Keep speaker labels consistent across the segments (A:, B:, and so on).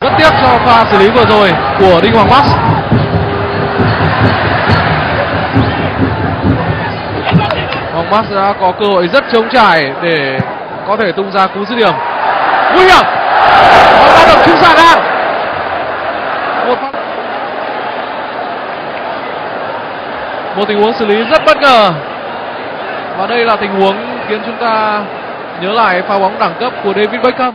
A: Rất tiếc cho pha xử lý vừa rồi của Đinh Hoàng Bắc. Hoàng Bắc đã có cơ hội rất trống trải để có thể tung ra cú dứt điểm. Nguy hiểm. Hoàng Bắc được trúng xa ngang. Một một tình huống xử lý rất bất ngờ và đây là tình huống khiến chúng ta nhớ lại pha bóng đẳng cấp của David Beckham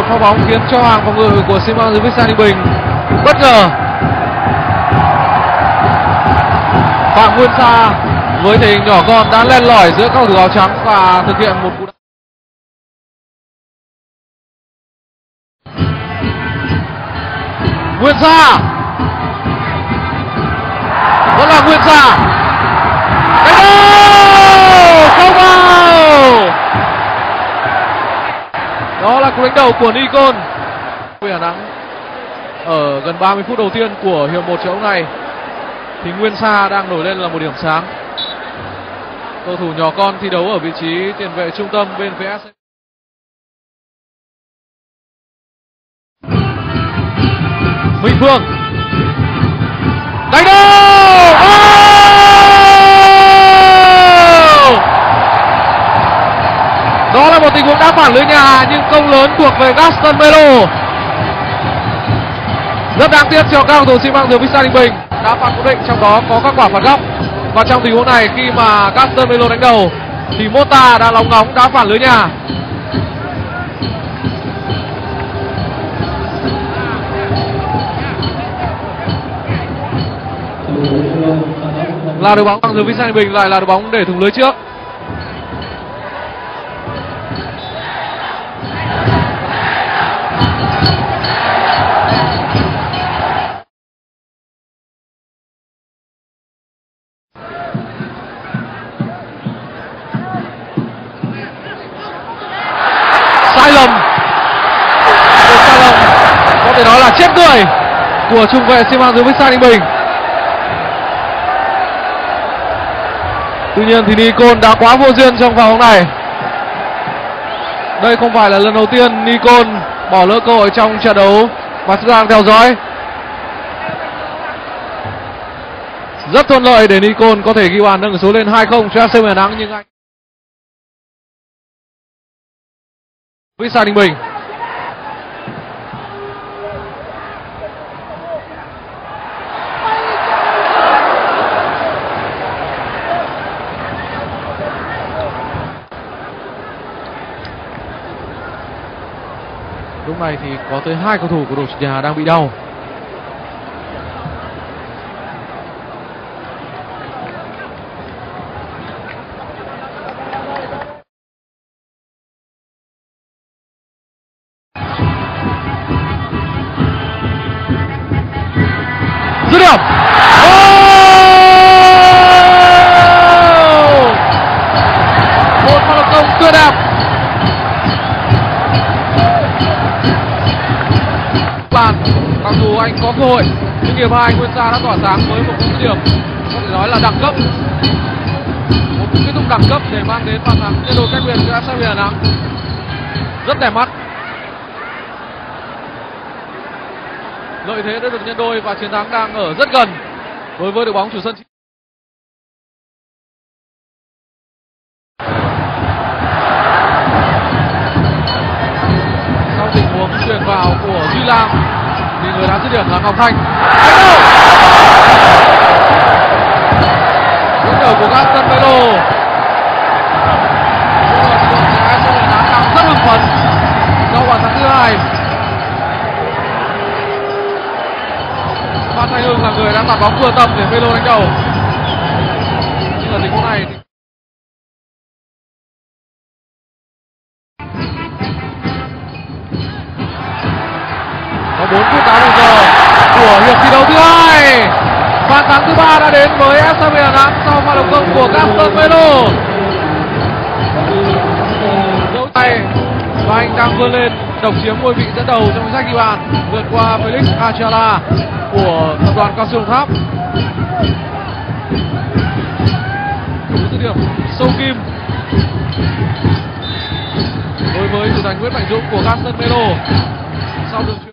A: một pha bóng khiến cho hàng phòng ngự của Simon dưới Vista Ninh Bình bất ngờ. Phạm Nguyên Sa với thể hình nhỏ con đã len lỏi giữa các cầu thủ áo trắng và thực hiện một cú đá. Nguyên Sa! Vẫn là Nguyên Sa. Cái đó không vào đó là cú đánh đầu của Nikon Hà Nẵng ở gần 30 phút đầu tiên của hiệp một trận này. Thì Nguyên Sa đang nổi lên là một điểm sáng. Cầu thủ nhỏ con thi đấu ở vị trí tiền vệ trung tâm bên phía SC Minh Phương. Đánh đầu đó là đá phản lưới nhà, nhưng công lớn thuộc về Gaston Melo. Rất đáng tiếc cho các cầu thủ xi măng đường Vista Ninh Bình đã phạt cố định, trong đó có các quả phạt góc. Và trong tình huống này, khi mà Gaston Melo đánh đầu, thì Mota đã lóng ngóng đá phản lưới nhà. Là đội bóng bằng đường Vista Ninh Bình lại là đội bóng để thủng lưới trước. Có thể nói là chết người của trung vệ xi măng dưới Vista Ninh Bình. Tuy nhiên thì Nikon đã quá vô duyên trong vòng này. Đây không phải là lần đầu tiên Nikon bỏ lỡ cơ hội trong trận đấu mà chúng ta đang theo dõi. Rất thuận lợi để Nikon có thể ghi bàn nâng số lên 2-0 cho FC Đà Nẵng nhưng anh Vista Ninh Bình. Lúc này thì có tới hai cầu thủ của đội chủ nhà đang bị đau. Dứt điểm! Cơ hội nhưng hiệp hai Nguyên Sa đã tỏa sáng với một cú điểm có thể nói là đẳng cấp. Một cú kết thúc đẳng cấp để mang đến bàn thắng nhân đôi cách biệt cho FC Đà Nẵng rất đẹp mắt. Lợi thế đã được nhân đôi và chiến thắng đang ở rất gần đối với đội bóng chủ sân sau tình huống chuyển vào của Duy Lam thì người đã dứt điểm là Ngọc Thanh. Đánh đầu dứt điểm của Gaston Melo đang rất hưng phấn. Sau bàn thắng thứ hai. Phan Thanh Hưng là người đã phạt bóng vừa tầm để Melo đánh đầu 4 phút 8 giờ của hiệp thi đấu thứ hai. Bàn thắng thứ ba đã đến với SCB Đà Nẵng sau pha lập công của Gaston Melo. Dấu tay và anh đang vươn lên, độc chiếm ngôi vị dẫn đầu trong danh ghi bàn vượt qua Felix Achala của tập đoàn cao su Tháp. Dứt điểm, sâu kim. Đối với thủ thành Nguyễn Mạnh Dũng của Gaston Melo. Sau đường